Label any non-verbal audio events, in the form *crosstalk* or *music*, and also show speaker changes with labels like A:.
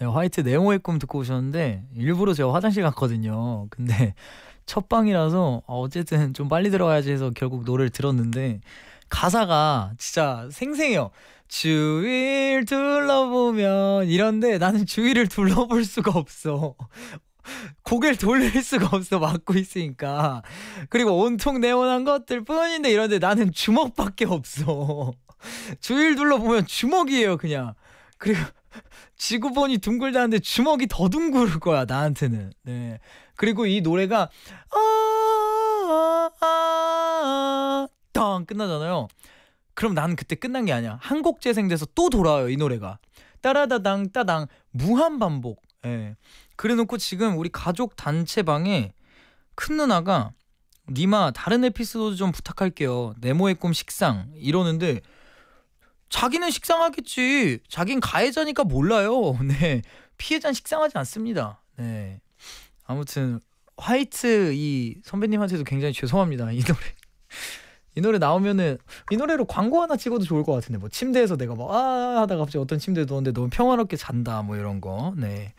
A: 네, 화이트 네모의 꿈 듣고 오셨는데 일부러 제가 화장실 갔거든요. 근데 *laughs* 첫 방이라서 어, 어쨌든 좀 빨리 들어가야지 해서 결국 노래를 들었는데 가사가 진짜 생생해요. 주위를 둘러보면 이런데 나는 주위를 둘러볼 수가 없어. *laughs* 고개를 돌릴 수가 없어 막고 있으니까 그리고 온통 네모난 것들 뿐인데 이런데 나는 주먹밖에 없어 *laughs* 주위를 둘러보면 주먹이에요 그냥 그리고 지구본이 둥글다는데 주먹이 더 둥글 거야 나한테는. 네. 그리고 이 노래가 아땅 끝나잖아요. 그럼 나는 그때 끝난 게 아니야. 한 곡 재생돼서 또 돌아와요 이 노래가. 따라다당 따당 무한 반복. 예. 그래놓고 지금 우리 가족 단체방에 큰 누나가 니마 다른 에피소드 좀 부탁할게요. 네모의 꿈 식상. 이러는데 자기는 식상하겠지. 자긴 가해자니까 몰라요. *laughs* 네. 피해자는 식상하지 않습니다. 네. 아무튼 화이트 이 선배님한테도 굉장히 죄송합니다. 이 노래. 이 노래 나오면은 이 노래로 광고 하나 찍어도 좋을 것 같은데 뭐 침대에서 내가 뭐아 하다가 갑자기 어떤 침대에 누웠는데 너무 평화롭게 잔다 뭐 이런 거 네